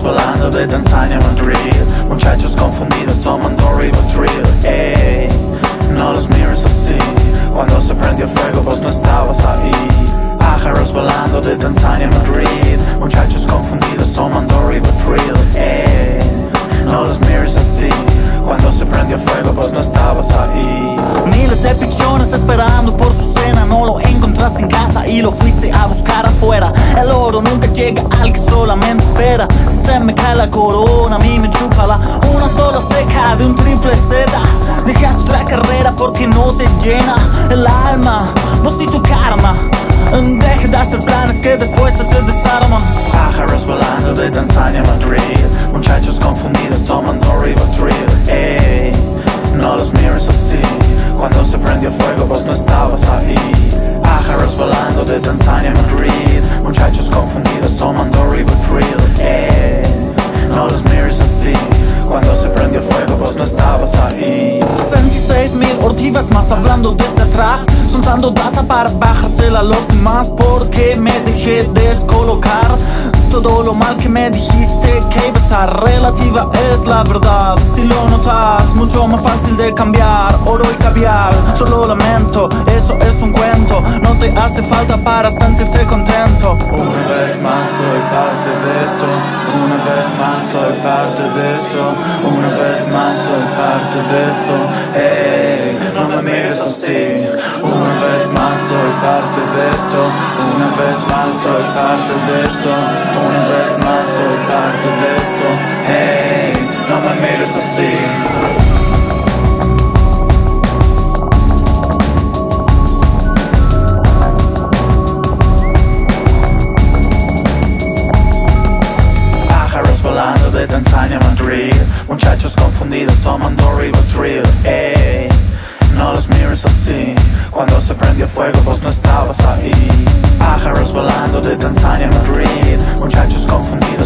Estamos volando de Tanzania a Madrid. Muchachos confundidos tomando Rivotril. Ey, no los mires así. Cuando se prendió fuego vos no estabas ahí. Pájaros volando de Tanzania a Madrid. Muchachos confundidos tomando Rivotril. Ey, no los mires así. Cuando se prendió fuego vos no estabas ahí. Miles de pichones esperando por sus Si se me cae la corona, a mí me chupa la Una sola seca de un triple Z. Dejaste otra carrera porque no te llena el alma. Vos y tu karma. Deja de hacer planes que después se te desarman. Pájaros volando de Tanzania a Madrid. Muchachos confundidos tomando Rivotril Ey, no los mires así. Cuando se prendió fuego vos no estabas ahí. Pájaros volando de Tanzania a Madrid. Muchachos confundidos tomando Rivotril 66 mil ortivas más hablando desde atrás Soltando data para bajársela a los demás Porque me dejé descolocar. Todo lo mal que me dijiste que iba a estar relativa es la verdad. Si lo notas, mucho más fácil de cambiar. Oro y caviar, solo lamento, eso es un cuento. No te hace falta para sentirte contento. Una vez más soy parte de esto. Una vez más soy parte de esto. Una vez más soy parte esto Hey, no me mires así. Una vez más soy parte de esto. Una vez más soy parte de esto. Una vez más soy parte de esto. Hey, no me mires así. De Tanzania a Madrid Muchachos confundidos tomando Rivotril Ey, no los mires así. Cuando se prendió fuego vos no estabas ahí. Pájaros volando de Tanzania a Madrid. Muchachos confundidos